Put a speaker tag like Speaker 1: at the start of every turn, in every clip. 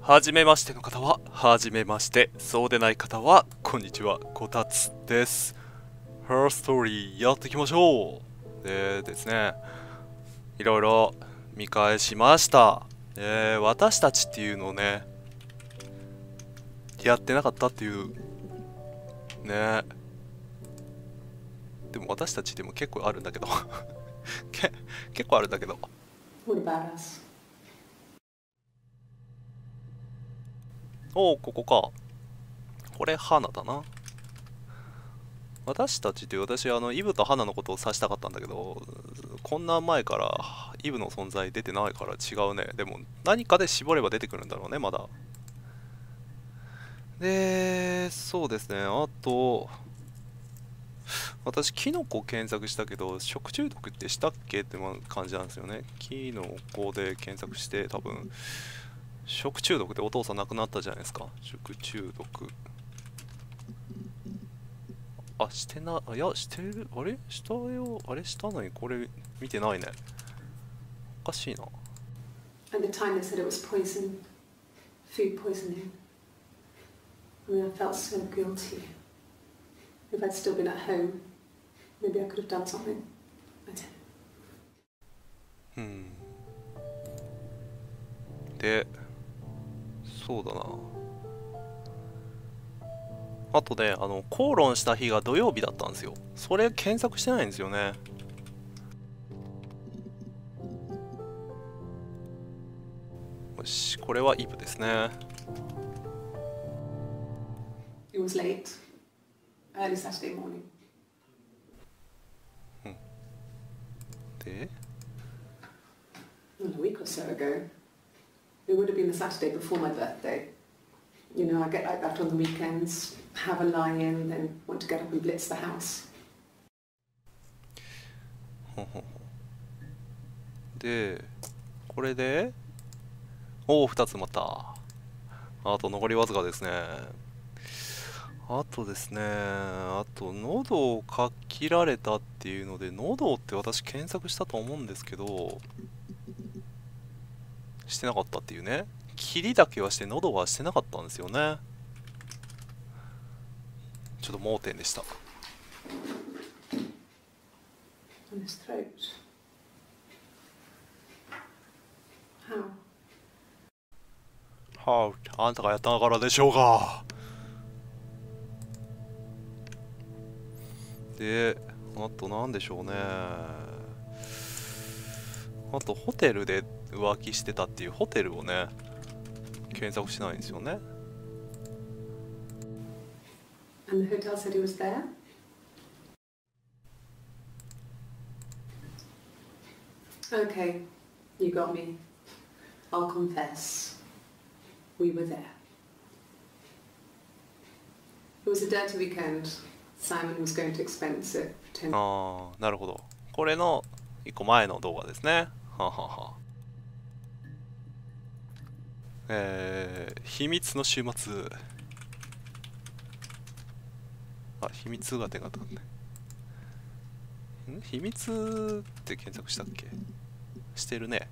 Speaker 1: はじめましての方は、はじめまして。そうでない方は、こんにちは。こたつです。ハーストーリーやっていきましょう。でですね、いろいろ見返しました。えー、私たちっていうのをね、やってなかったっていう、ね。でも私たちでも結構あるんだけど。け結構あるんだけど。
Speaker 2: What about us?
Speaker 1: おおここか。これ花だな。私たちって私あのイブと花のことを指したかったんだけどこんな前からイブの存在出てないから違うね。でも何かで絞れば出てくるんだろうねまだ。でそうですね。あと私キノコ検索したけど食中毒ってしたっけ？って感じなんですよね。キノコで検索して多分食中毒でお父さん亡くなったじゃないですか食中毒あしてないやしてるあれしたよあれしたのにこれ見てないねおかしいな
Speaker 2: At the time, they said it was poison, food poisoning. I mean, I felt so guilty. If I'd still been at home, maybe I could have done something. I didn't.
Speaker 1: うんでそうだな。あとねあの口論した日が土曜日だったんですよ。それ検索してないんですよね。よしこれはイブですね。
Speaker 2: It was late, early Saturday morning.
Speaker 1: で
Speaker 2: ？A week or so ago. It would have been the Saturday before my birthday. You know, I get like that on the weekends, have a lie in, then want to get up and blitz the house.
Speaker 1: でこれでおお2つ埋まったあと残りわずかですねあとですねあと喉をかきられたっていうので喉って私検索したと思うんですけどしてなかったっていうね霧だけはして喉はしてなかったんですよねちょっと盲点でした?はあ、あんたがやったからでしょうが。で、あと何でしょうね。あと、ホテルで浮気してたっていうホテルをね、検索しないんですよね。
Speaker 2: And the hotel said he was there? Okay, you got me. I'll confess. We were there. It was a dirty weekend. Simon was going to expense it.
Speaker 1: ああ、なるほど。これの一個前の動画ですね。はあはあはあえー、秘密の週末。あ、秘密が出方ね。ん？秘密って検索したっけ？してるね。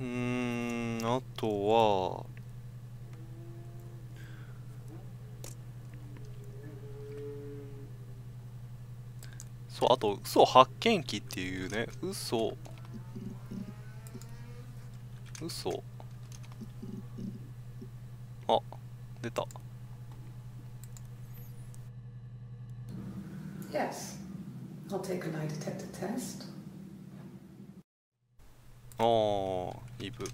Speaker 1: うん、あとは、そう、あと、嘘発見器っていうね、嘘。嘘。あ、出た。
Speaker 2: Yes. I'll take a lie detector test.
Speaker 1: あー、イブ。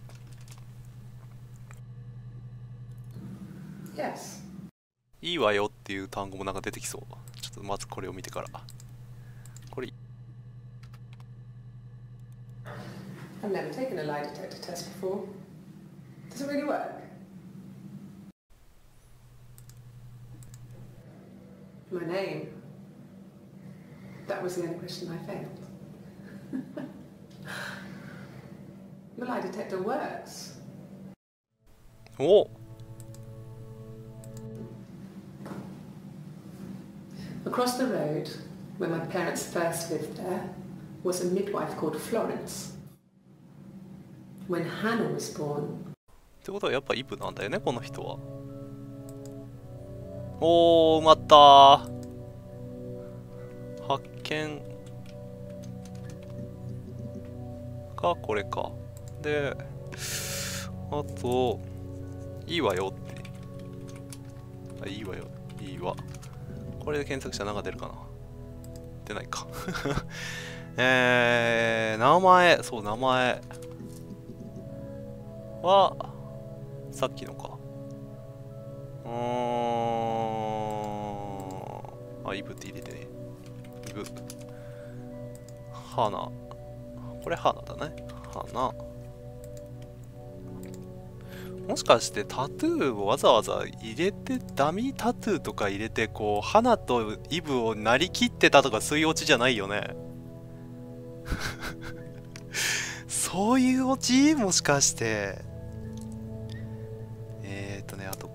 Speaker 2: Yes.
Speaker 1: いいわよっていう単語もなんか出てきそう。ちょっとまずこれを見てから。
Speaker 2: I've never taken a lie detector test before. Does it really work? My name. That was the only question I failed. Your lie detector works.
Speaker 1: お
Speaker 2: Across the road, where my parents first lived there, was a midwife called Florence. When Hannah was born,
Speaker 1: ってことはやっぱイブなんだよねこの人は。おー埋まった。発見がこれか。であといいわよって。あいいわよ。いいわ。これで検索したら何が出るかな。出ないか。えー、名前。そう名前。はさっきのか。うーん。あイブって入れてね。イブ。花これ花だね。花もしかしてタトゥーをわざわざ入れてダミータトゥーとか入れてこう花とイブをなりきってたとかそういうオチじゃないよね。そういうオチ？もしかして、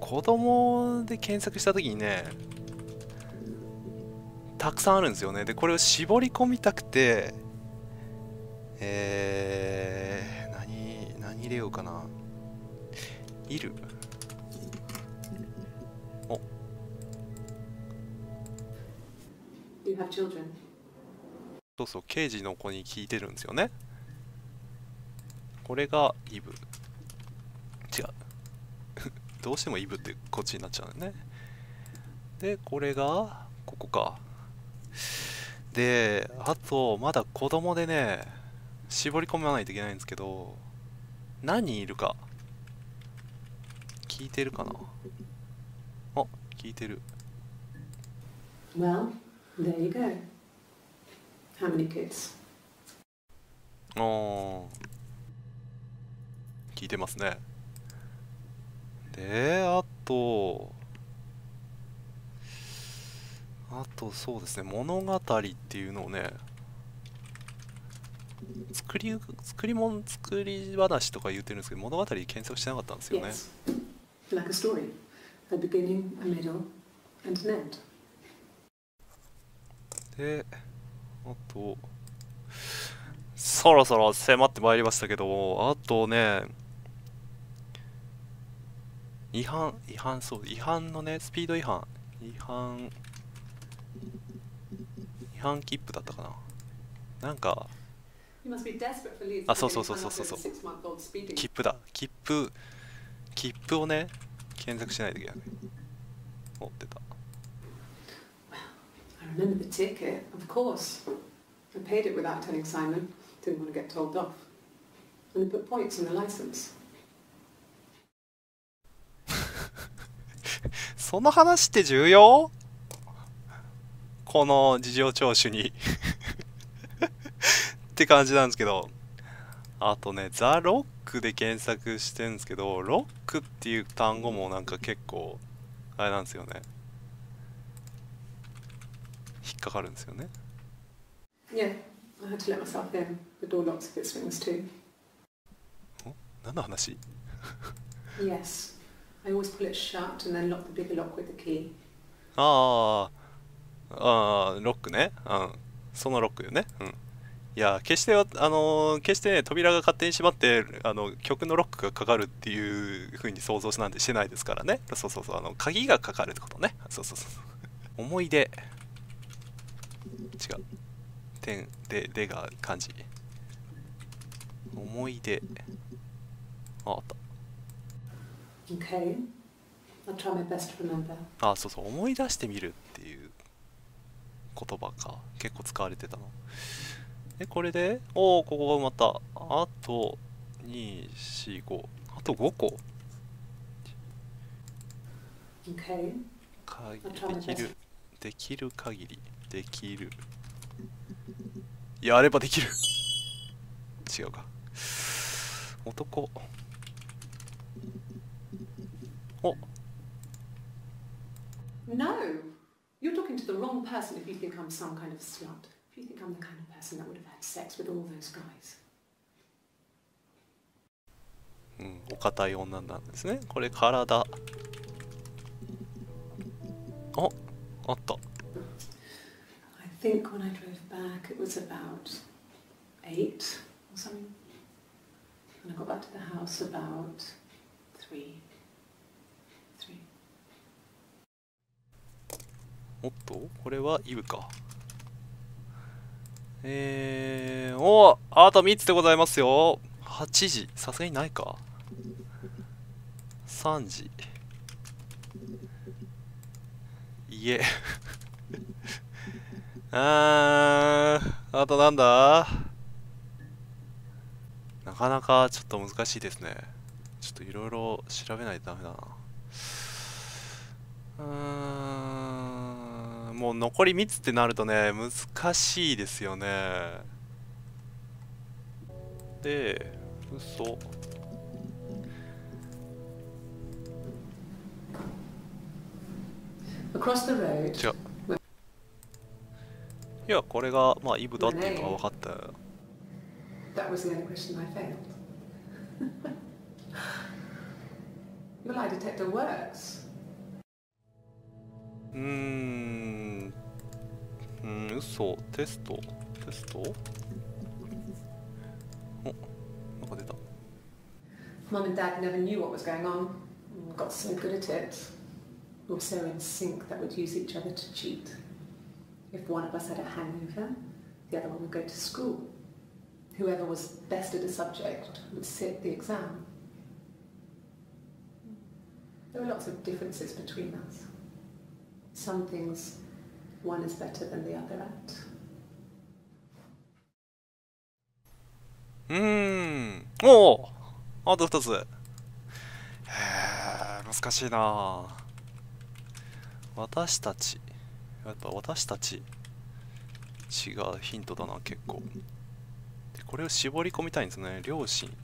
Speaker 1: 子供で検索した時にねたくさんあるんですよね。でこれを絞り込みたくてえー、何何入れようかな。いる？お。
Speaker 2: You have children.
Speaker 1: そうそう刑事の子に聞いてるんですよね。これがイブどうしてもイブってこっちになっちゃうね。でこれがここか。であとまだ子供でね絞り込まないといけないんですけど何人いるか。聞いてるかな。あ聞いてる。
Speaker 2: Well, there you go. How many kids?
Speaker 1: あー。聞いてますねであとあとそうですね物語っていうのをね作り作り物作り話とか言ってるんですけど物語検索してなかったんですよね
Speaker 2: Yes. Like a story. A beginning, a middle, and an end.
Speaker 1: であとそろそろ迫ってまいりましたけどあとね違反違反そう違反のねスピード違反違反違反切符だったかななんか.あそうそうそうそうそうそう.切符だ切符切符をね検索しないといけない持ってた
Speaker 2: I remember the ticket, of course. I paid it without telling Simon. Didn't want to get told off. And they put points in the license.
Speaker 1: その話って重要？この事情聴取に って感じなんですけどあとねザ・ロックで検索してるんですけどロックっていう単語もなんか結構あれなんですよね引っかかるんですよね
Speaker 2: Yeah, I had to let myself in. The door locks if it swings too.
Speaker 1: 何の話
Speaker 2: ？Yes. I always pull it shut and then lock the bigger lock with the key.
Speaker 1: ああああロックねうんそのロックよねうんいや決してあのー決してね扉が勝手に閉まってあの曲のロックがかかるっていう風に想像しなんてしてないですからね。そうそうそう。あの鍵がかかるってことね。そうそうそう。思い出。違う。点ででが漢字。思い出。ああった。
Speaker 2: Okay. I'll try my best to remember.
Speaker 1: あそうそう。思い出してみるっていう言葉か。結構使われてたの。でこれで？おおここが埋まった。あと245あと5個。
Speaker 2: Try my
Speaker 1: でき.る。できる限り。できる。やればできる。違うか。男お
Speaker 2: No! You're talking to the wrong person if you think I'm some kind of slut. If you think I'm the kind of person that would have had sex with all those guys.
Speaker 1: うん、お堅い女なんですねこれ体ああった
Speaker 2: I think when I drove back it was about eight or something. And I got back to the house about three.
Speaker 1: おっとこれはイブか。えー、おあと3つでございますよ。8時。さすがにないか。3時。いえ。あーあとなんだ？なかなかちょっと難しいですね。ちょっといろいろ調べないとダメだな。うーん。もう残り3つってなるとね難しいですよね。で嘘。じいやこれがまあイブだっていうのが分かった。よ うーんうん嘘テストテストおなんか出た
Speaker 2: Mum and Dad never knew what was going on. and Got so good at it. We were so in sync that we'd use each other to cheat. If one of us had a hangover, the other one would go to school. Whoever was best at a subject would sit the exam. There were lots of differences between us. Some things one is better than the other at.
Speaker 1: うーんおおあと2つへえ難しいな私たちやっぱ私たち違うヒントだな結構でこれを絞り込みたいんですね両親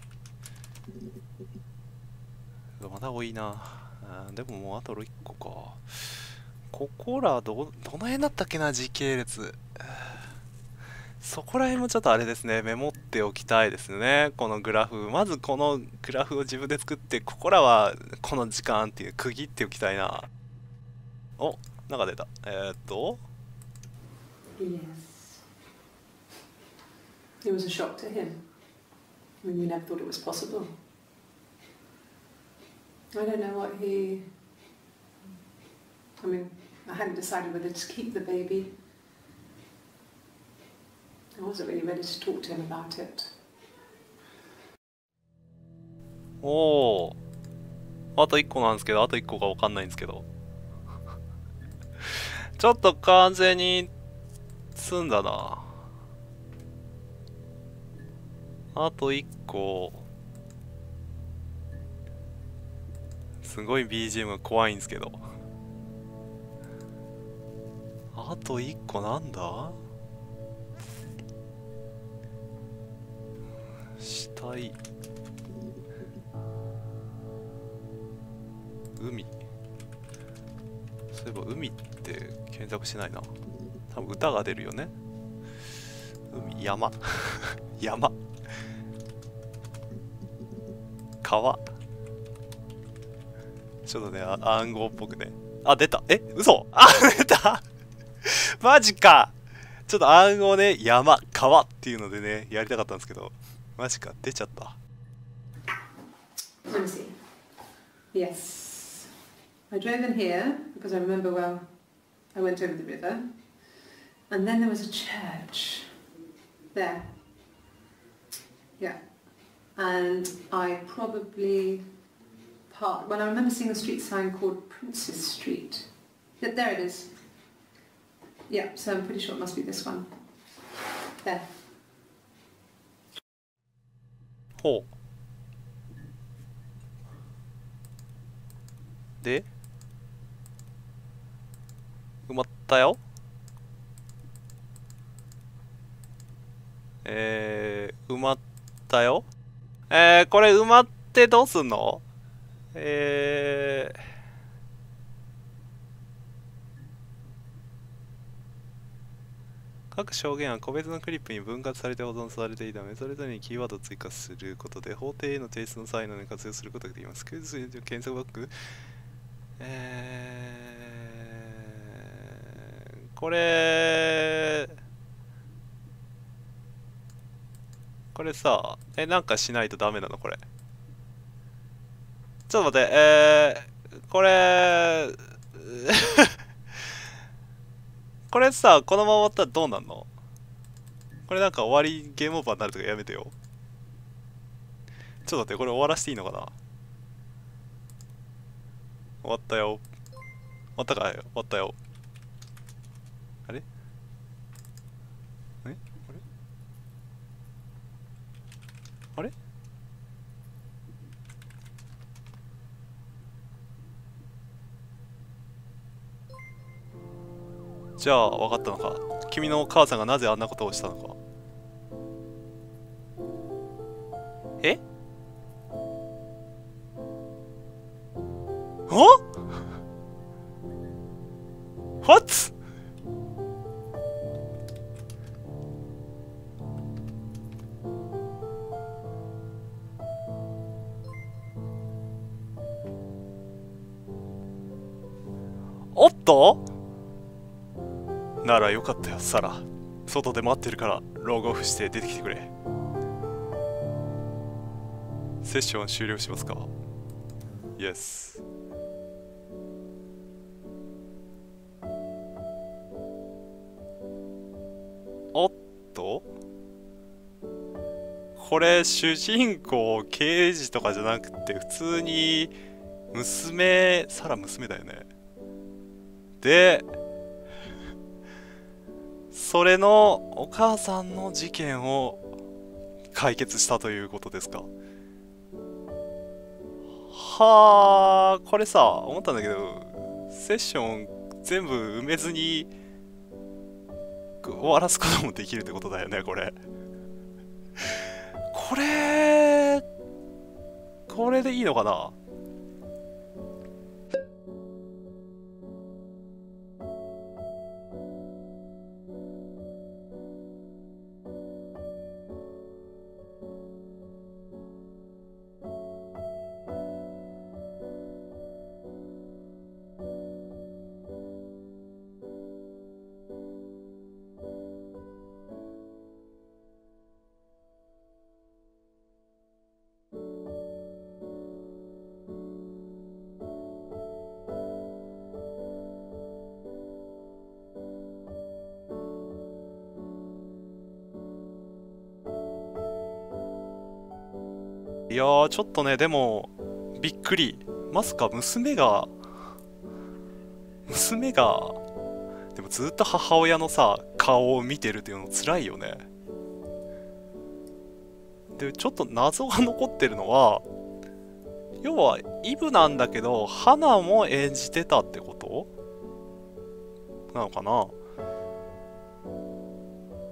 Speaker 1: まだ多いなあーでももうあと1個かここらどどの辺だったっけな時系列そこら辺もちょっとあれですね、メモっておきたいですね、このグラフ。まずこのグラフを自分で作って、ここらはこの時間っていう区切っておきたいな。お、なんか出た。えー、っと、
Speaker 2: Yes. It was a shock to him. I mean, we never thought it was possible. I don't know what he. I mean, I hadn't decided whether to keep the baby. I wasn't really ready to talk to him about it.
Speaker 1: おー、あと1個なんですけど、あと1個がわかんないんですけど。ちょっと完全に積んだな。あと1個。すごい BGM が怖いんですけど。あと1個なんだ？死体。海。そういえば海って検索しないな。多分歌が出るよね。海山。山。川。ちょっとね暗号っぽくね。あ出た。え嘘。あマジかちょっと暗号ね山川っていうのでねやりたかったんですけどマジか出ちゃった
Speaker 2: Let me see. Yes. I drove in here because I remember well, I went over the river. And then there was a church there. Yeah. And I probably parked, well, I remember seeing a street sign called Princess Street. There it is. Yeah, so I'm pretty sure it must be this one. There.
Speaker 1: ほうで埋まったよえー、埋まったよえー、これ埋まってどうすんのえー、各証言は個別のクリップに分割されて保存されていたので、それぞれにキーワードを追加することで、法廷への提出の際などに活用することができます。クイズ検索バッグ、えー、これ、これさ、え、なんかしないとダメなの？これ。ちょっと待ってえー、これ これさこのまま終わったらどうなんの？これなんか終わりゲームオーバーになるとかやめてよ。ちょっと待ってこれ終わらしていいのかな？終わったよ。終わったかい？終わったよ。あれ？え？あれ？あれ？じゃあ分かったのか君のお母さんがなぜあんなことをしたのかえ？お ?What? おっと？ならよかったよサラ。外で待ってるからログオフして出てきてくれ。セッション終了しますか？Yes おっと？これ主人公刑事とかじゃなくて普通に娘サラ娘だよね。でそれのお母さんの事件を解決したということですか？はあこれさ思ったんだけどセッション全部埋めずに終わらすこともできるってことだよねこれ。これこれでいいのかな？いやーちょっとねでもびっくり。まさか娘が娘がでもずっと母親のさ顔を見てるっていうの辛いよね。でちょっと謎が残ってるのは要はイブなんだけど花も演じてたってこと？なのかな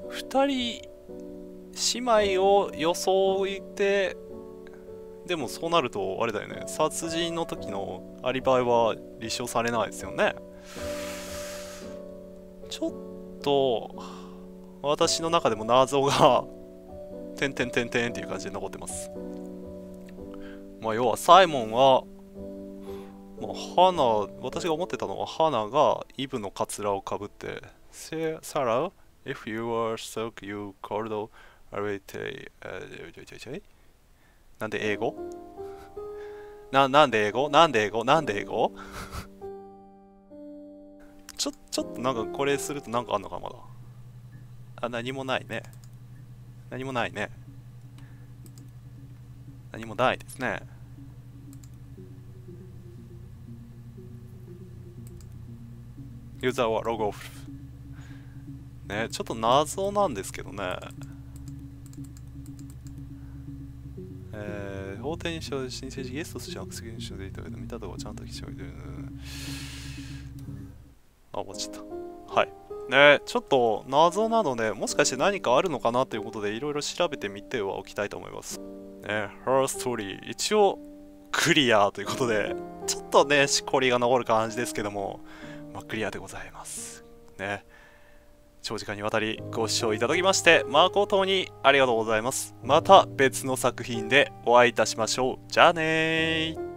Speaker 1: ？2人姉妹を装いてでもそうなるとあれだよね。殺人の時のアリバイは立証されないですよね。ちょっと私の中でも謎がてんてんてんてんっていう感じで残ってます。まあ要はサイモンはまあ、花私が思ってたのは花がイブのカツラをかぶってサラ if you are sick you called arete なんで英語？な、なんで英語？なんで英語？なんで英語？ちょ、ちょっとなんかこれするとなんかあんのかまだ。あ、何もないね。何もないね。何もないですね。ユーザーはログオフ。ね、ちょっと謎なんですけどね。えー、法廷に申請し、ゲストとしてアクセスしていたけど、見たとこちゃんと来ちゃう。あ、終わっちゃった。はい。ねちょっと謎なので、もしかして何かあるのかなということで、いろいろ調べてみてはおきたいと思います。ね、Her Story、一応クリアということで、ちょっとね、しこりが残る感じですけども、まあ、クリアでございます。ね。長時間にわたりご視聴いただきまして誠にありがとうございます。また別の作品でお会いいたしましょう。じゃあねー。